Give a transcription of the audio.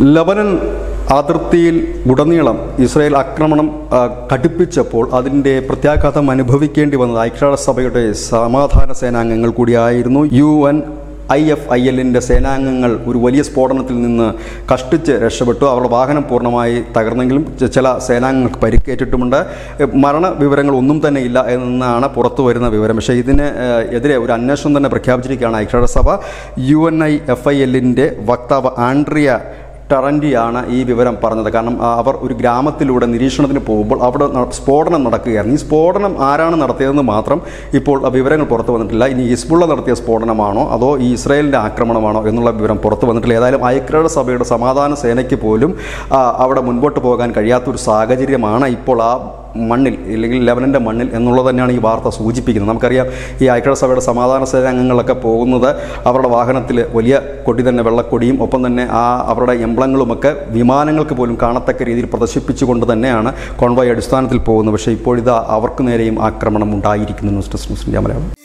Lebanon അതിർത്തിയിൽ ഉടനീളം Israel ആക്രമണം കടുപ്പിച്ചപ്പോൾ അതിന്റെ പ്രത്യാഘാതം അനുഭവിക്കേണ്ടി വന്നത് ഐക്യരാഷ്ട്രസഭയുടെ സമാധാന സേനാംഗങ്ങൾ കൂടിയായിരുന്നു. U N I F I എല്ലിന്റെ സേനാംഗങ്ങൾ ഒരു വലിയ സ്ഫോടനത്തിൽ നിന്ന് കഷ്ടിച്ച് രക്ഷപ്പെട്ടു. അവരുടെ വാഹനം പൂർണമായി തകർന്നെങ്കിലും ചില സേനാംഗങ്ങൾക്ക് പരിക്കേറ്റിട്ടുമുണ്ട്. മരണ വിവരങ്ങൾ ഒന്നും തന്നെ ഇല്ല എന്നാണ് പുറത്തു വരുന്ന വിവരം. പക്ഷേ ഇതിന് എതിരെ ഒരു അന്വേഷണം തന്നെ പ്രഖ്യാപിച്ചിരിക്കുകയാണ് ഐക്യരാഷ്ട്രസഭ. U N I F I എല്ലിന്റെ വക്താവ് ആൻഡ്രിയ ടറന്റിയാണ് ഈ വിവരം പറഞ്ഞത്. കാരണം അവർ ഒരു ഗ്രാമത്തിലൂടെ നിരീക്ഷണത്തിന് പോകുമ്പോൾ അവിടെ സ്ഫോടനം നടക്കുകയായിരുന്നു. ഈ സ്ഫോടനം ആരാണ് നടത്തിയതെന്ന് മാത്രം ഇപ്പോൾ വിവരങ്ങൾ പുറത്തു വന്നിട്ടില്ല. ഇനി ഹിസ്ബുള്ള നടത്തിയ സ്ഫോടനമാണോ? അതോ ഈ ഇസ്രായേലിന്റെ ആക്രമണമാണോ എന്നുള്ള വിവരം പുറത്തു വന്നിട്ടില്ല. ഏതായാലും ഐക്യരാഷ്ട്ര സഭയുടെ സമാധാന സേനയ്ക്ക് പോലും അവിടെ മുൻപോട്ട് പോകാൻ കഴിയാത്തൊരു സാഹചര്യമാണ് ഇപ്പോൾ ആ മണ്ണിൽ അല്ലെങ്കിൽ ലെബനന്റെ മണ്ണിൽ എന്നുള്ളത് തന്നെയാണ് ഈ വാർത്ത സൂചിപ്പിക്കുന്നത്. നമുക്കറിയാം ഈ ഐക്യരാഷ്ട്രസഭയുടെ സമാധാന സേനാംഗങ്ങളൊക്കെ പോകുന്നത് അവരുടെ വാഹനത്തിൽ വലിയ കൊടി തന്നെ വെള്ളക്കൊടിയും ഒപ്പം തന്നെ ആ അവരുടെ എംബ്ലങ്ങളുമൊക്കെ വിമാനങ്ങൾക്ക് പോലും കാണത്തക്ക രീതിയിൽ പ്രദർശിപ്പിച്ചുകൊണ്ട് തന്നെയാണ് കോൺവോയ് അടിസ്ഥാനത്തിൽ പോകുന്നത്. പക്ഷേ ഇപ്പോഴിതാ അവർക്ക് നേരെയും ആക്രമണം ഉണ്ടായിരിക്കുന്നു. News desk news India Malayalam.